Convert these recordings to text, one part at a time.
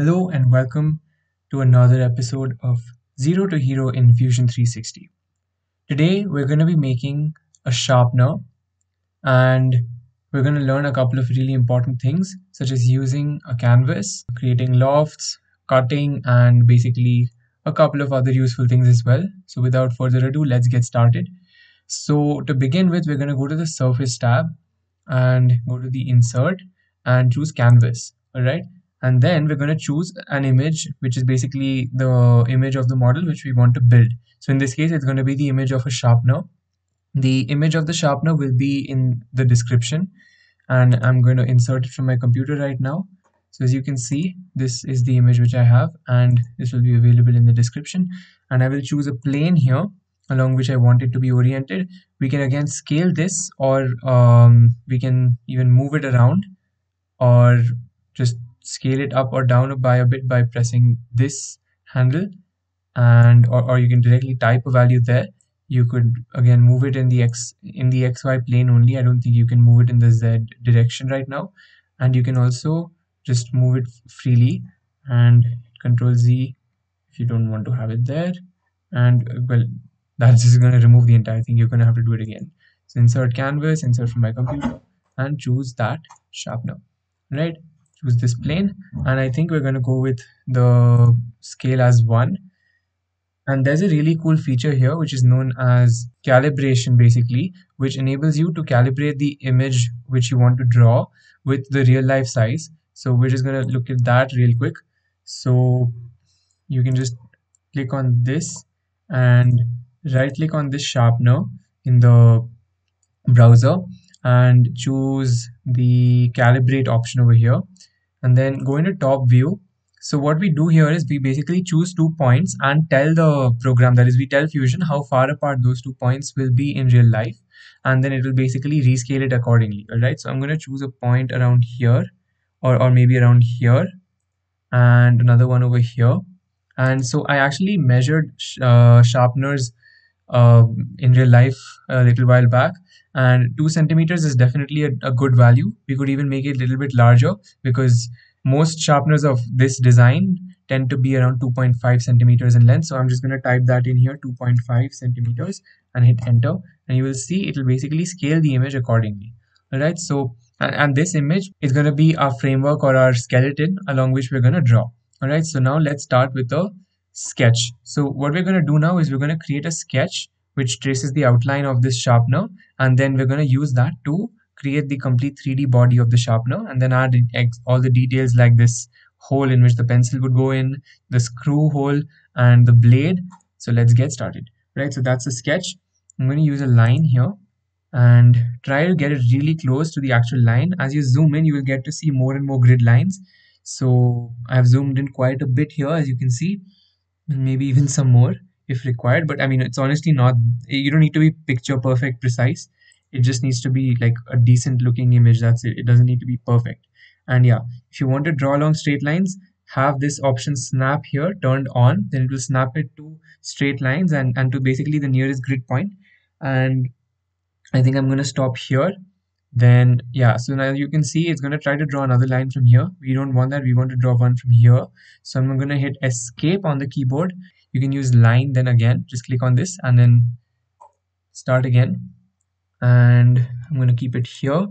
Hello and welcome to another episode of Zero to Hero in Fusion 360. Today we're going to be making a sharpener and we're going to learn a couple of really important things such as using a canvas, creating lofts, cutting and basically a couple of other useful things as well. So without further ado, let's get started. So to begin with, we're going to go to the surface tab and go to the insert and choose canvas. All right and then we're going to choose an image which is basically the image of the model which we want to build. So in this case it's going to be the image of a sharpener. The image of the sharpener will be in the description and I'm going to insert it from my computer right now. So as you can see this is the image which I have and this will be available in the description. And I will choose a plane here along which I want it to be oriented. We can again scale this or um, we can even move it around or just scale it up or down by a bit by pressing this handle and or, or you can directly type a value there. You could again move it in the x in the xy plane only. I don't think you can move it in the z direction right now. And you can also just move it freely. And control z if you don't want to have it there. And uh, well that's just going to remove the entire thing. You're going to have to do it again. So insert canvas insert from my computer and choose that sharpener. Right choose this plane mm. and I think we're going to go with the scale as 1 and there's a really cool feature here which is known as calibration basically which enables you to calibrate the image which you want to draw with the real life size. So we're just going to look at that real quick. So you can just click on this and right click on this sharpener in the browser and choose the calibrate option over here and then go into top view. So what we do here is we basically choose two points and tell the program that is we tell fusion how far apart those two points will be in real life and then it will basically rescale it accordingly all right so i'm going to choose a point around here or, or maybe around here and another one over here. And so i actually measured uh, sharpeners Um, in real life a little while back. And 2 centimeters is definitely a, a good value. We could even make it a little bit larger because most sharpeners of this design tend to be around 2.5 centimeters in length. So i'm just going to type that in here 2.5 centimeters and hit enter. And you will see it will basically scale the image accordingly. All right so and, and this image is going to be our framework or our skeleton along which we're going to draw. All right so now let's start with a sketch so what we're going to do now is we're going to create a sketch which traces the outline of this sharpener and then we're going to use that to create the complete 3D body of the sharpener and then add all the details like this hole in which the pencil would go in, the screw hole and the blade. So let's get started, right? So that's a sketch. I'm going to use a line here and try to get it really close to the actual line. As you zoom in, you will get to see more and more grid lines. So I've zoomed in quite a bit here, as you can see, maybe even some more if required. But i mean it's honestly not you don't need to be picture perfect precise. It just needs to be like a decent looking image. That's it. It doesn't need to be perfect. And yeah if you want to draw along straight lines have this option snap here turned on. Then it will snap it to straight lines and and to basically the nearest grid point. And i think i'm going to stop here then yeah so now you can see it's going to try to draw another line from here. We don't want that. We want to draw one from here. So i'm going to hit escape on the keyboard. You can use line then again. Just click on this and then start again. And I'm going to keep it here.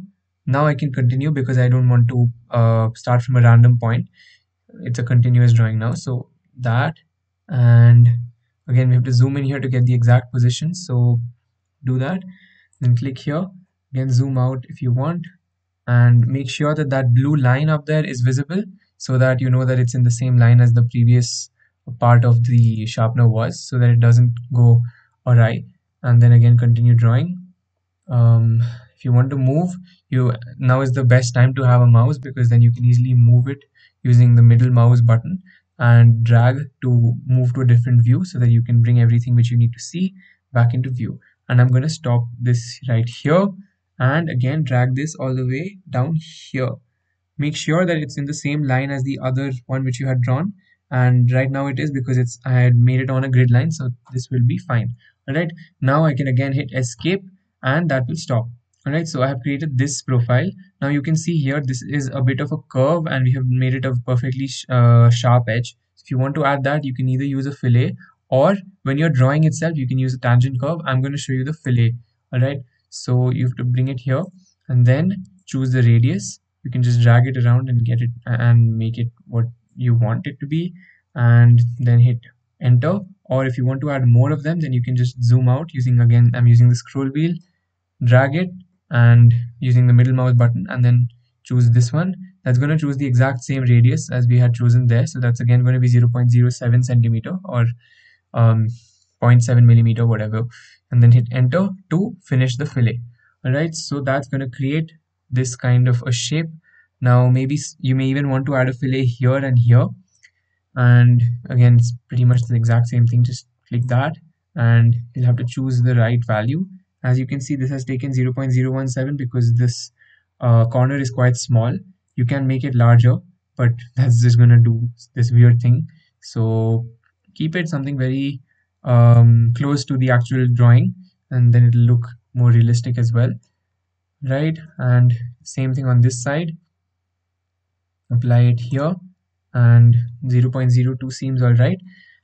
Now I can continue because I don't want to uh, start from a random point. It's a continuous drawing now. So that and again we have to zoom in here to get the exact position. So do that. Then click here again zoom out if you want. And make sure that that blue line up there is visible so that you know that it's in the same line as the previous part of the sharpener was so that it doesn't go awry. And then again continue drawing. Um, if you want to move you now is the best time to have a mouse because then you can easily move it using the middle mouse button and drag to move to a different view so that you can bring everything which you need to see back into view. And I'm going to stop this right here and again drag this all the way down here. Make sure that it's in the same line as the other one which you had drawn. And right now it is because it's I had made it on a grid line so this will be fine. All right now I can again hit escape and that will stop. All right so i have created this profile. Now you can see here this is a bit of a curve and we have made it a perfectly sh uh, sharp edge. So if you want to add that you can either use a fillet or when you're drawing itself you can use a tangent curve. I'm going to show you the fillet. All right so you have to bring it here and then choose the radius. You can just drag it around and get it and make it what you want it to be and then hit enter. Or if you want to add more of them then you can just zoom out using again I'm using the scroll wheel drag it and using the middle mouse button and then choose this one. That's going to choose the exact same radius as we had chosen there. So that's again going to be 0.07 centimeter or um, 0.7 millimeter whatever and then hit enter to finish the fillet. All right so that's going to create this kind of a shape. Now maybe you may even want to add a fillet here and here. And again it's pretty much the exact same thing just click that and you'll have to choose the right value. As you can see this has taken 0.017 because this uh, corner is quite small. You can make it larger but that's just gonna do this weird thing. So keep it something very um, close to the actual drawing and then it'll look more realistic as well right? And same thing on this side. Apply it here and 0.02 seems all right.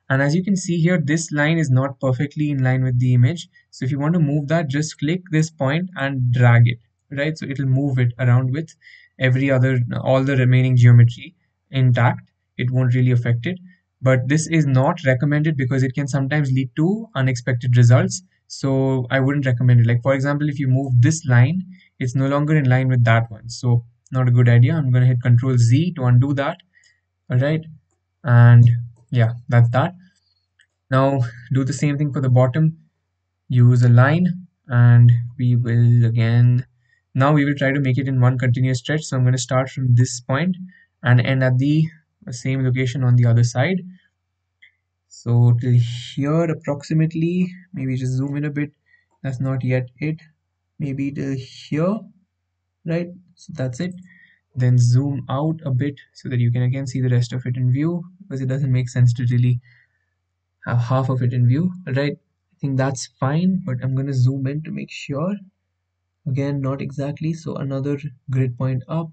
And as you can see here this line is not perfectly in line with the image. So if you want to move that just click this point and drag it right? So it'll move it around with every other all the remaining geometry intact. It won't really affect it but this is not recommended because it can sometimes lead to unexpected results. So i wouldn't recommend it. Like for example if you move this line it's no longer in line with that one. So not a good idea. I'm going to hit control z to undo that. All right and yeah that's that. Now do the same thing for the bottom. Use a line and we will again. Now we will try to make it in one continuous stretch. So i'm going to start from this point and end at the same location on the other side so till here approximately maybe just zoom in a bit that's not yet it. Maybe till here right? So that's it. Then zoom out a bit so that you can again see the rest of it in view because it doesn't make sense to really have half of it in view right? I think that's fine but I'm gonna zoom in to make sure. Again not exactly. So another grid point up.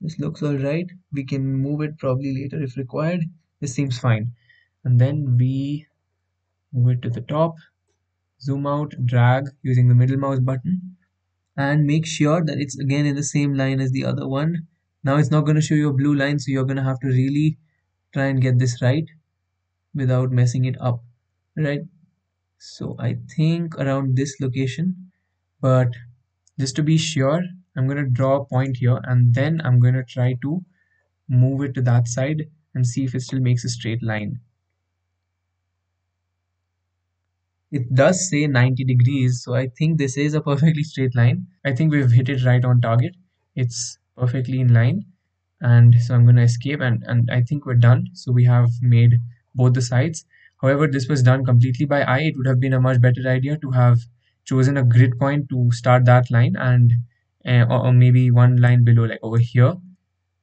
This looks all right. We can move it probably later if required. This seems fine and then we move it to the top zoom out drag using the middle mouse button and make sure that it's again in the same line as the other one. Now it's not going to show you a blue line so you're going to have to really try and get this right without messing it up right? So I think around this location but just to be sure I'm going to draw a point here and then I'm going to try to move it to that side and see if it still makes a straight line it does say 90 degrees so I think this is a perfectly straight line. I think we've hit it right on target. It's perfectly in line. And so I'm going to escape and and I think we're done. So we have made both the sides. However this was done completely by eye. It would have been a much better idea to have chosen a grid point to start that line and uh, or maybe one line below like over here.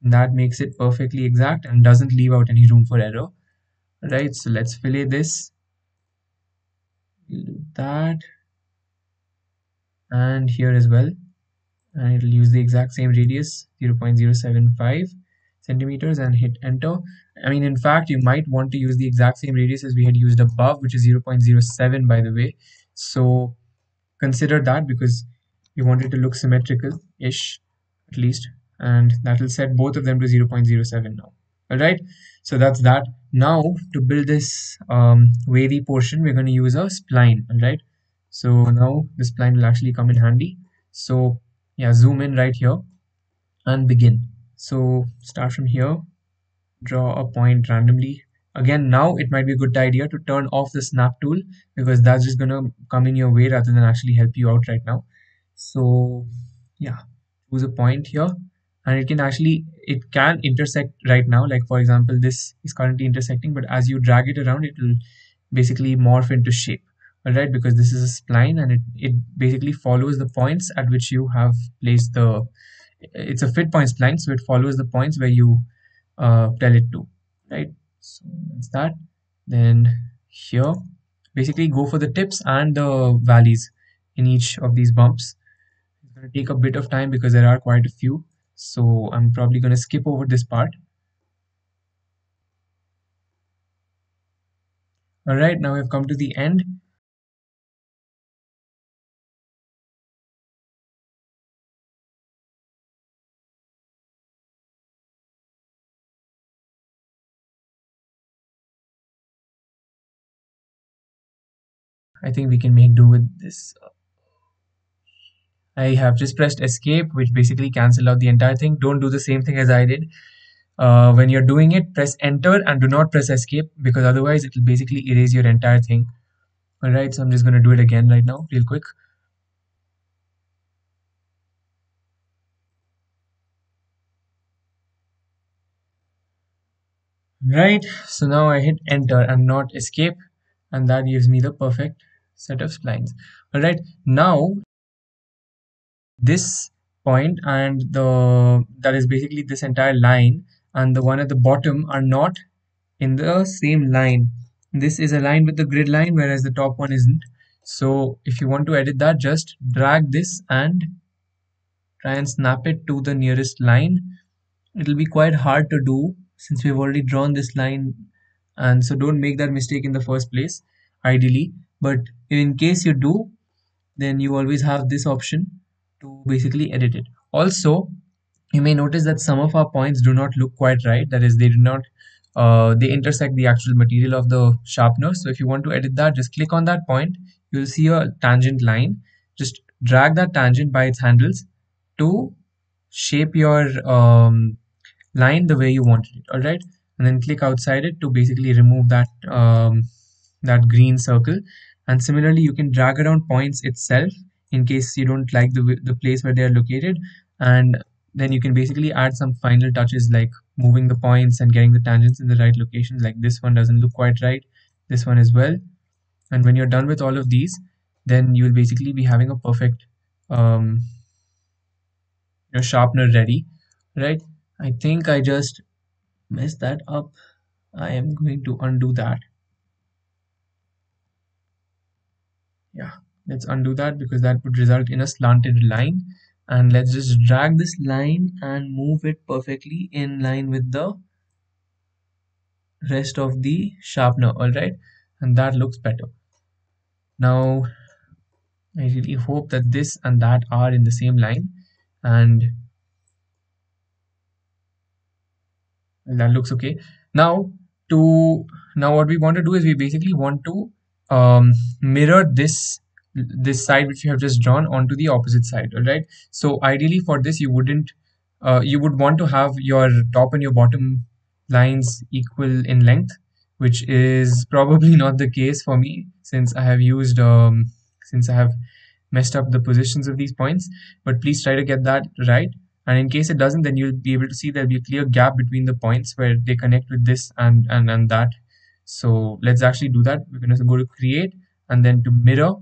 That makes it perfectly exact and doesn't leave out any room for error. Right so let's fillet this we'll do that. And here as well. And it'll use the exact same radius 0.075 centimeters and hit enter. I mean in fact you might want to use the exact same radius as we had used above which is 0.07 by the way. So consider that because you want it to look symmetrical ish at least. And that will set both of them to 0.07 now all right so that's that. Now to build this um, wavy portion we're going to use a spline all right so now this spline will actually come in handy. So yeah zoom in right here and begin. So start from here. Draw a point randomly. Again now it might be a good idea to turn off the snap tool because that's just going to come in your way rather than actually help you out right now. So yeah choose a point here and it can actually it can intersect right now. Like for example this is currently intersecting but as you drag it around it will basically morph into shape all right because this is a spline and it, it basically follows the points at which you have placed the it's a fit point spline so it follows the points where you uh, tell it to right? So that's that. Then here basically go for the tips and the valleys in each of these bumps. It's going to take a bit of time because there are quite a few. So I'm probably going to skip over this part. All right, now we've come to the end. I think we can make do with this. I have just pressed escape, which basically cancel out the entire thing. Don't do the same thing as I did. Uh, when you're doing it, press enter and do not press escape because otherwise it will basically erase your entire thing. All right, so I'm just going to do it again right now, real quick. Right, so now I hit enter and not escape and that gives me the perfect set of splines. All right, now this point and the that is basically this entire line and the one at the bottom are not in the same line. This is aligned with the grid line whereas the top one isn't. So if you want to edit that, just drag this and try and snap it to the nearest line. It'll be quite hard to do since we've already drawn this line and so don't make that mistake in the first place ideally but in case you do then you always have this option to basically edit it. Also you may notice that some of our points do not look quite right. That is they do not uh, they intersect the actual material of the sharpener. So if you want to edit that just click on that point. You'll see a tangent line. Just drag that tangent by its handles to shape your um, line the way you wanted it. All right? And then click outside it to basically remove that um, that green circle. And similarly you can drag around points itself in case you don't like the, the place where they are located. And then you can basically add some final touches like moving the points and getting the tangents in the right location like this one doesn't look quite right this one as well. And when you're done with all of these then you'll basically be having a perfect um, your sharpener ready right? I think I just messed that up. I am going to undo that. Yeah let's undo that because that would result in a slanted line. And let's just drag this line and move it perfectly in line with the rest of the sharpener all right? And that looks better. Now I really hope that this and that are in the same line. And that looks okay. Now to now what we want to do is we basically want to um, mirror this this side which you have just drawn onto the opposite side all right so ideally for this you wouldn't uh, you would want to have your top and your bottom lines equal in length which is probably not the case for me since I have used um, since I have messed up the positions of these points. But please try to get that right. And in case it doesn't then you'll be able to see there'll be a clear gap between the points where they connect with this and and, and that. So let's actually do that. We're going to go to create and then to mirror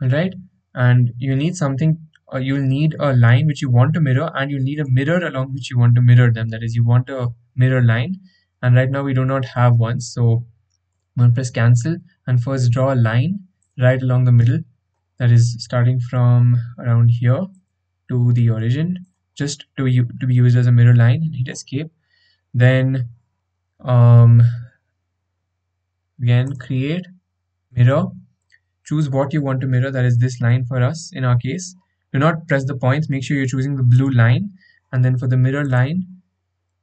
right? And you need something uh, you'll need a line which you want to mirror and you need a mirror along which you want to mirror them. That is you want a mirror line. And right now we do not have one. So I'm to press cancel and first draw a line right along the middle. That is starting from around here to the origin. Just to, to be used as a mirror line and hit escape. Then um, again create mirror choose what you want to mirror that is this line for us in our case. Do not press the points. Make sure you're choosing the blue line. And then for the mirror line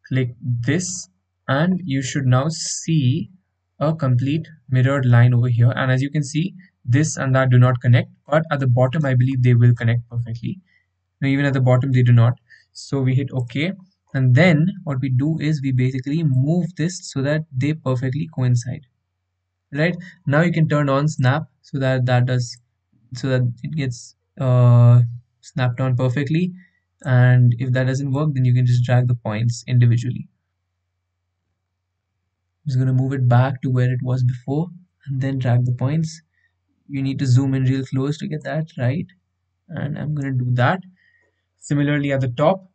click this. And you should now see a complete mirrored line over here. And as you can see this and that do not connect. But at the bottom I believe they will connect perfectly. Now even at the bottom they do not. So we hit ok. And then what we do is we basically move this so that they perfectly coincide. Right? Now you can turn on snap so that that does so that it gets uh, snapped on perfectly. And if that doesn't work then you can just drag the points individually. I'm just going to move it back to where it was before and then drag the points. You need to zoom in real close to get that right? And I'm going to do that. Similarly at the top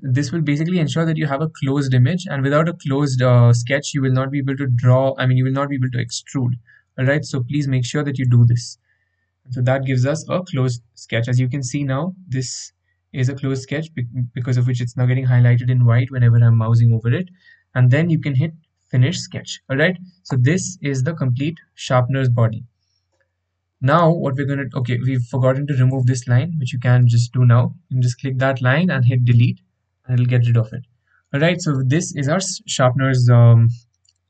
this will basically ensure that you have a closed image. And without a closed uh, sketch you will not be able to draw I mean you will not be able to extrude all right so please make sure that you do this So that gives us a closed sketch. As you can see now, this is a closed sketch because of which it's now getting highlighted in white whenever I'm mousing over it. And then you can hit finish sketch. All right. So this is the complete sharpener's body. Now what we're going to, okay, we've forgotten to remove this line, which you can just do now. You can just click that line and hit delete and it'll get rid of it. All right. So this is our sharpener's um,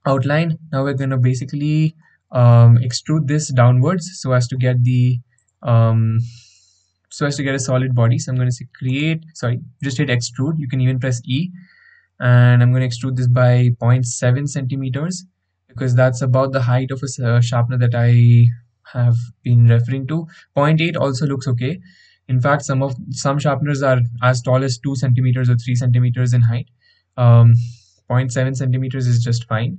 outline. Now we're going to basically um, extrude this downwards so as to get the um, so as to get a solid body. So I'm going to say create, sorry, just hit extrude. You can even press E and I'm going to extrude this by 0.7 centimeters because that's about the height of a uh, sharpener that I have been referring to. 0.8 also looks okay. In fact, some of some sharpeners are as tall as 2 centimeters or 3 centimeters in height. Um, 0.7 centimeters is just fine.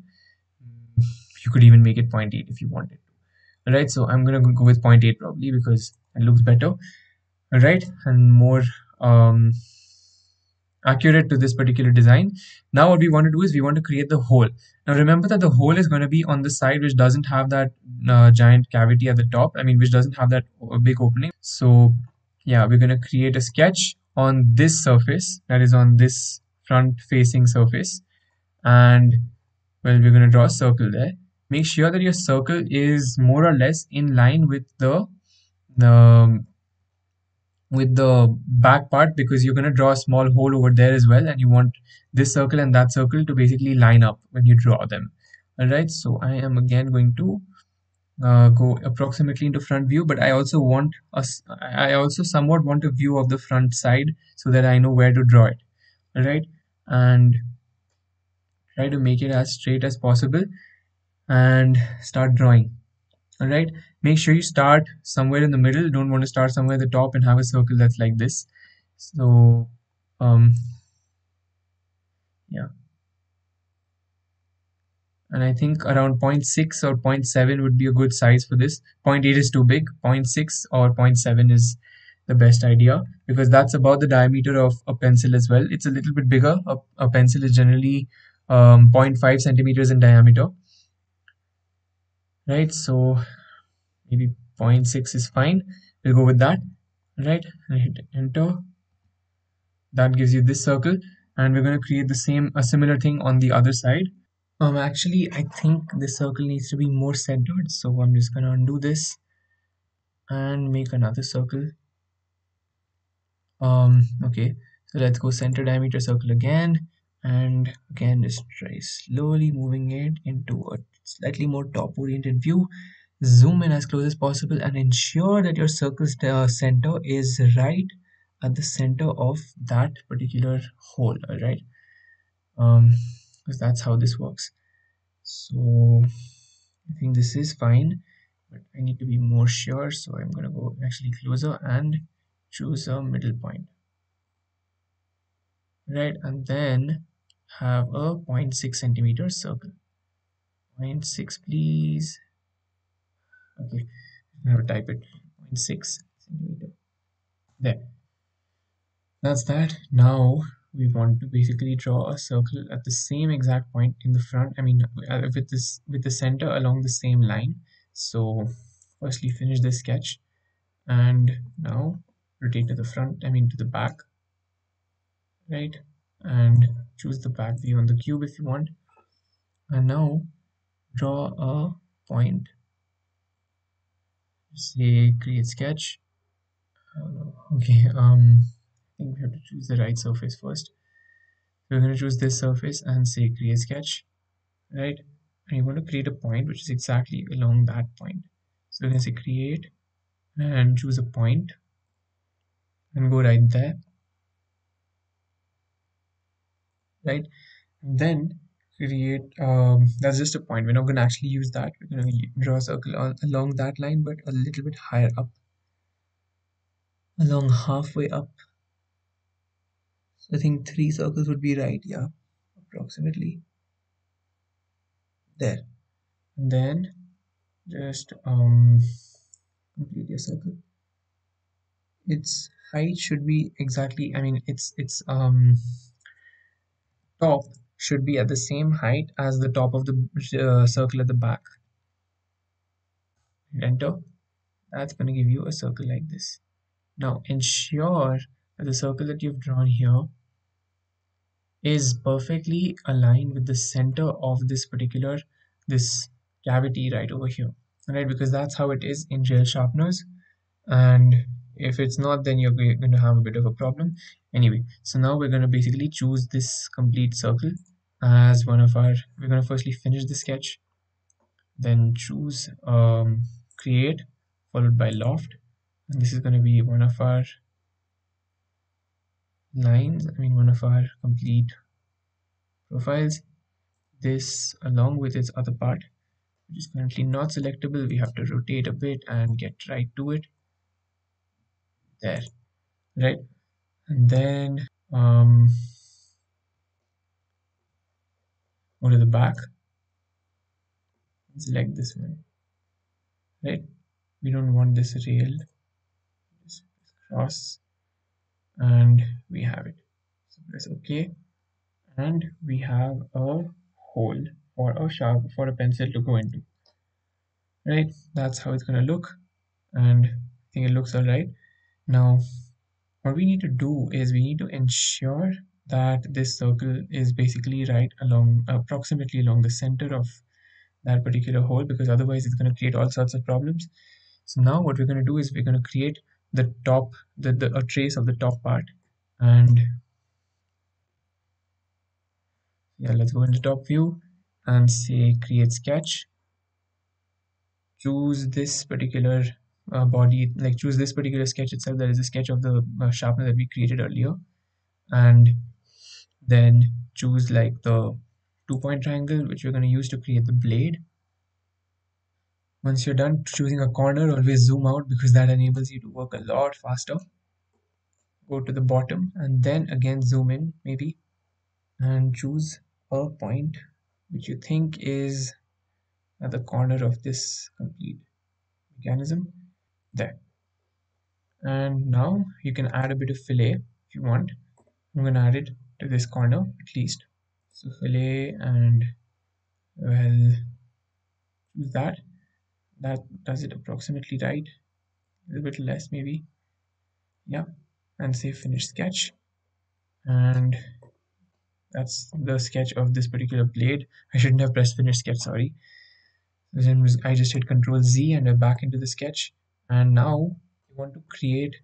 You could even make it 0.8 if you wanted to. Alright, so I'm gonna go with 0.8 probably because it looks better. Alright, and more um, accurate to this particular design. Now what we want to do is we want to create the hole. Now remember that the hole is going to be on the side which doesn't have that uh, giant cavity at the top. I mean which doesn't have that big opening. So yeah, we're going to create a sketch on this surface that is on this front facing surface and well we're going to draw a circle there make sure that your circle is more or less in line with the the with the back part because you're going to draw a small hole over there as well and you want this circle and that circle to basically line up when you draw them. All right so i am again going to uh, go approximately into front view but i also want us i also somewhat want a view of the front side so that i know where to draw it. All right and try to make it as straight as possible and start drawing. All right make sure you start somewhere in the middle. Don't want to start somewhere at the top and have a circle that's like this. So um yeah. And I think around 0.6 or 0.7 would be a good size for this. 0.8 is too big. 0.6 or 0.7 is the best idea because that's about the diameter of a pencil as well. It's a little bit bigger. A, a pencil is generally um, 0.5 centimeters in diameter right? So maybe 0.6 is fine. We'll go with that right? And hit enter. That gives you this circle and we're going to create the same a similar thing on the other side. Um actually i think this circle needs to be more centered so i'm just going to undo this and make another circle. Um okay so let's go center diameter circle again and again just try slowly moving it into a slightly more top oriented view zoom in as close as possible and ensure that your circle's uh, center is right at the center of that particular hole all right? Um because that's how this works. So i think this is fine but i need to be more sure so i'm going to go actually closer and choose a middle point. Right and then have a 0.6 centimeter circle 0.6 please. Okay to type it. 0.6 centimeter. There. That's that. Now we want to basically draw a circle at the same exact point in the front I mean uh, with this with the center along the same line. So firstly finish this sketch. And now rotate to the front I mean to the back. Right? And choose the back view on the cube if you want. And now draw a point. Say create sketch. Uh, okay um I think we have to choose the right surface first. We're going to choose this surface and say create sketch right? And you want to create a point which is exactly along that point. So we're going to say create and choose a point and go right there right? And then create um, that's just a point. We're not going to actually use that. We're going to draw a circle on, along that line but a little bit higher up. Along halfway up. So I think three circles would be right yeah approximately. There. And then just um complete your circle. Its height should be exactly I mean it's it's um top should be at the same height as the top of the uh, circle at the back. Enter. That's going to give you a circle like this. Now ensure that the circle that you've drawn here is perfectly aligned with the center of this particular this cavity right over here right because that's how it is in gel sharpeners. And if it's not then you're going to have a bit of a problem. Anyway so now we're going to basically choose this complete circle as one of our we're going to firstly finish the sketch then choose um, create followed by loft. And this is going to be one of our lines I mean one of our complete profiles. This along with its other part which is currently not selectable we have to rotate a bit and get right to it there. Right and then um go to the back? Select this one. Right. We don't want this rail. Just cross. And we have it. So press ok and we have a hole for a sharp for a pencil to go into. Right. That's how it's to look. And I think it looks all right now what we need to do is we need to ensure that this circle is basically right along approximately along the center of that particular hole because otherwise it's going to create all sorts of problems. So now what we're going to do is we're going to create the top the, the a trace of the top part. And yeah let's go into top view and say create sketch. Choose this particular uh, body like choose this particular sketch itself. That is a sketch of the uh, sharpener that we created earlier. And then choose like the two point triangle which we're going to use to create the blade. Once you're done choosing a corner always zoom out because that enables you to work a lot faster. Go to the bottom and then again zoom in maybe and choose a point which you think is at the corner of this complete mechanism there. And now you can add a bit of fillet if you want. I'm gonna add it to this corner at least. So fillet and well choose that. That does it approximately right. A little bit less maybe. Yeah. And say finish sketch. And that's the sketch of this particular blade. I shouldn't have pressed finish sketch sorry. Then I just hit control Z and we're back into the sketch and now we want to create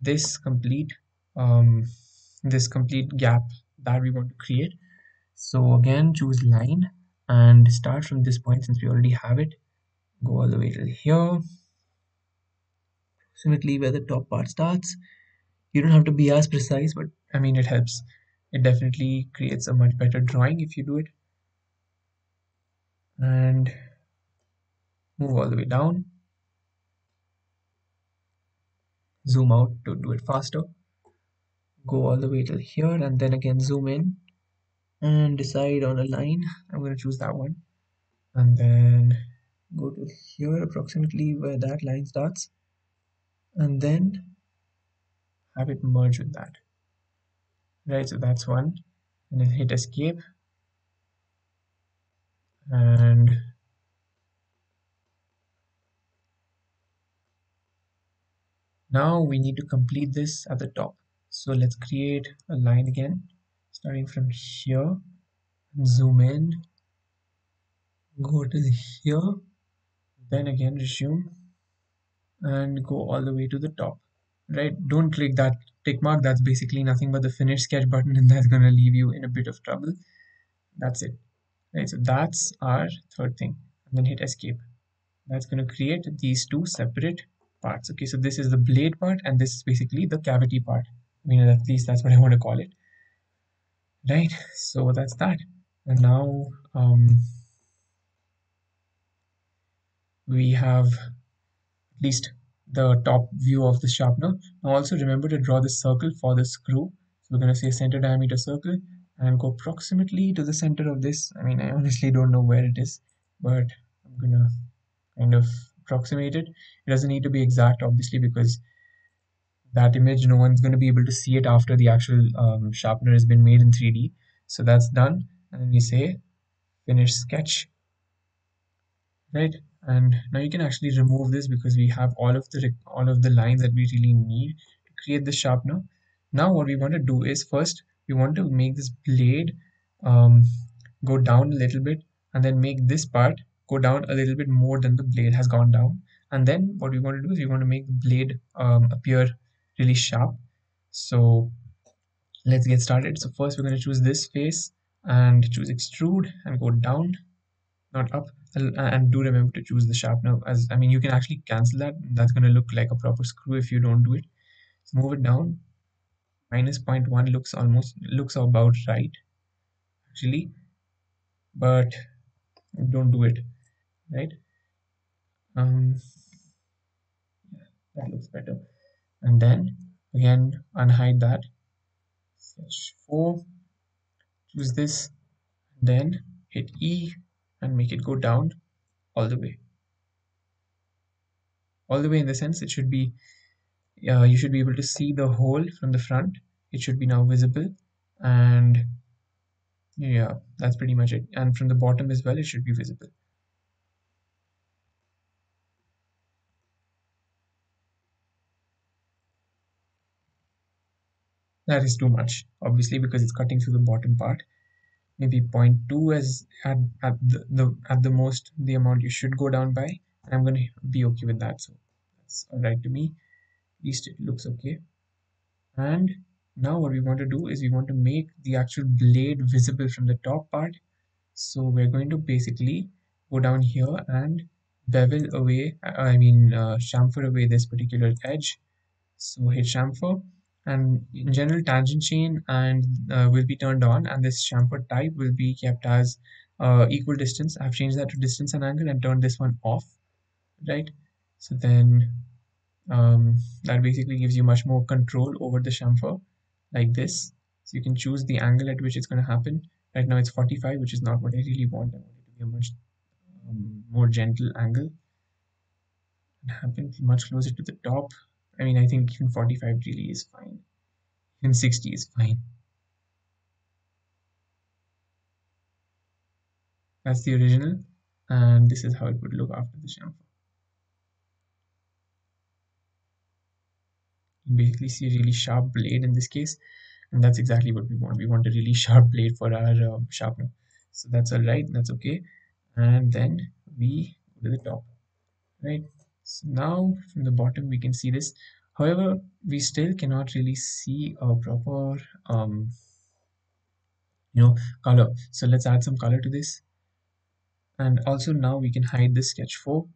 this complete um, this complete gap that we want to create. So again choose line and start from this point since we already have it. Go all the way till here. Approximately where the top part starts. You don't have to be as precise but I mean it helps. It definitely creates a much better drawing if you do it. And move all the way down zoom out to do it faster. Go all the way till here and then again zoom in and decide on a line. I'm going to choose that one. And then go to here approximately where that line starts. And then have it merge with that. Right so that's one. And then hit escape. And now we need to complete this at the top. So let's create a line again starting from here. Zoom in. Go to here. Then again resume. And go all the way to the top. Right? Don't click that tick mark. That's basically nothing but the finish sketch button and that's going to leave you in a bit of trouble. That's it. Right? So that's our third thing. And then hit escape. That's going to create these two separate parts okay so this is the blade part and this is basically the cavity part I mean at least that's what I want to call it right so that's that and now um, we have at least the top view of the sharpener. Now also remember to draw the circle for the screw. So we're going to say a center diameter circle and go approximately to the center of this. I mean, I honestly don't know where it is, but I'm going to kind of approximate it. It doesn't need to be exact, obviously, because that image, no one's going to be able to see it after the actual um, sharpener has been made in 3D. So that's done. And then we say finish sketch, right? and now you can actually remove this because we have all of the all of the lines that we really need to create the sharpener now what we want to do is first we want to make this blade um, go down a little bit and then make this part go down a little bit more than the blade has gone down. And then what we want to do is we want to make the blade um, appear really sharp. So let's get started. So first we're going to choose this face and choose extrude and go down not up and do remember to choose the sharpener. As I mean you can actually cancel that. That's going to look like a proper screw if you don't do it. So move it down. Minus 0.1 looks almost looks about right actually. But don't do it right? Um that looks better. And then again unhide that. Sketch 4 choose this And then hit E and make it go down all the way. All the way in the sense it should be uh, you should be able to see the hole from the front. It should be now visible. And yeah that's pretty much it. And from the bottom as well it should be visible that is too much obviously because it's cutting through the bottom part. Maybe 0.2 as at, at the, the at the most the amount you should go down by And i'm going to be okay with that. So that's all right to me. At least it looks okay. And now what we want to do is we want to make the actual blade visible from the top part. So we're going to basically go down here and bevel away i mean uh, chamfer away this particular edge. So hit chamfer and in general tangent chain and uh, will be turned on and this chamfer type will be kept as uh, equal distance. I've changed that to distance and angle and turned this one off right? So then um, that basically gives you much more control over the chamfer like this. So you can choose the angle at which it's going to happen. Right now it's 45 which is not what I really want. I want it to be a much um, more gentle angle. And happen much closer to the top I mean, I think even 45 really is fine. Even 60 is fine. That's the original, and this is how it would look after the chamfer. You basically see a really sharp blade in this case, and that's exactly what we want. We want a really sharp blade for our uh, sharpener. So that's all right, that's okay. And then we go to the top, right? So now from the bottom we can see this. However, we still cannot really see a proper um, you know color. So let's add some color to this. And also now we can hide this sketch 4.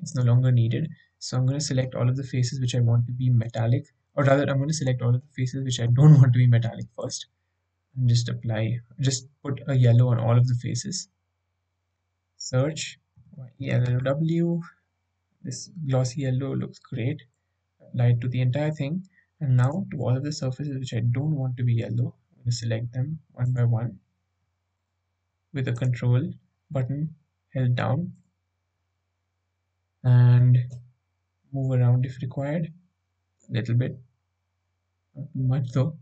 It's no longer needed. So I'm going to select all of the faces which I want to be metallic or rather I'm going to select all of the faces which I don't want to be metallic first and just apply just put a yellow on all of the faces search YELLOW this glossy yellow looks great light to the entire thing. And now to all of the surfaces which I don't want to be yellow I'm going to select them one by one with a control button held down. And move around if required a little bit not much though.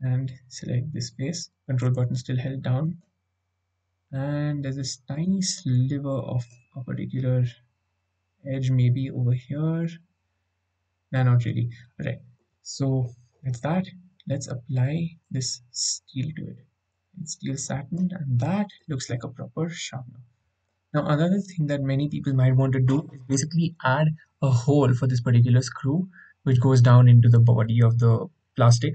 And select this face control button still held down. And there's this tiny sliver of a particular edge maybe over here. No not really. Right so that's that let's apply this steel to it. It's steel satin and that looks like a proper sharpener now another thing that many people might want to do is basically add a hole for this particular screw which goes down into the body of the plastic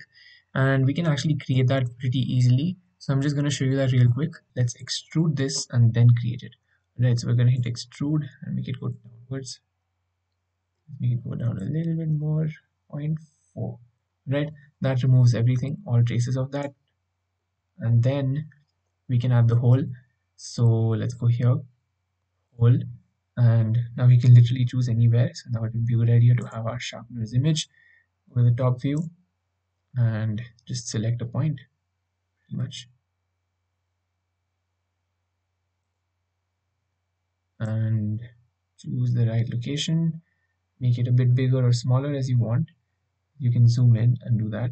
and we can actually create that pretty easily. So I'm just going to show you that real quick. Let's extrude this and then create it right so we're going to hit extrude and make it go downwards. Make it go down a little bit more. 0.4 right that removes everything all traces of that. And then we can add the hole. So let's go here. Hole. And now we can literally choose anywhere. So now it would be a good idea to have our sharpener's image over the top view. And just select a point pretty much and choose the right location. Make it a bit bigger or smaller as you want. You can zoom in and do that.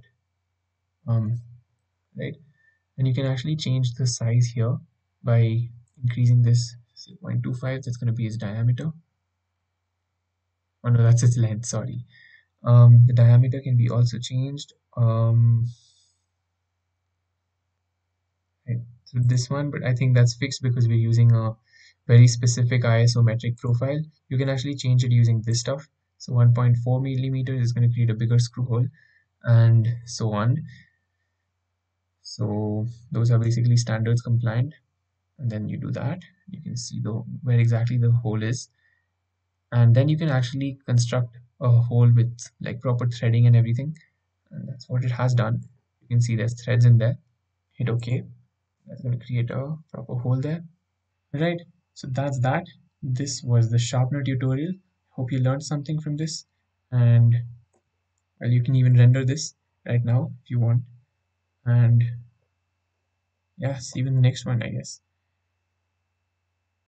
Um, right? And you can actually change the size here by increasing this say 0.25 that's going to be its diameter. Oh no that's its length sorry. Um, the diameter can be also changed. Um, right, so this one but I think that's fixed because we're using a very specific isometric profile. You can actually change it using this stuff. So 1.4 millimeters is going to create a bigger screw hole and so on. So those are basically standards compliant and then you do that. You can see the where exactly the hole is. And then you can actually construct a hole with like proper threading and everything and that's what it has done. You can see there's threads in there. Hit ok that's going to create a proper hole there. Right so that's that. This was the sharpener tutorial. Hope you learned something from this. And well you can even render this right now if you want. And yeah see you in the next one i guess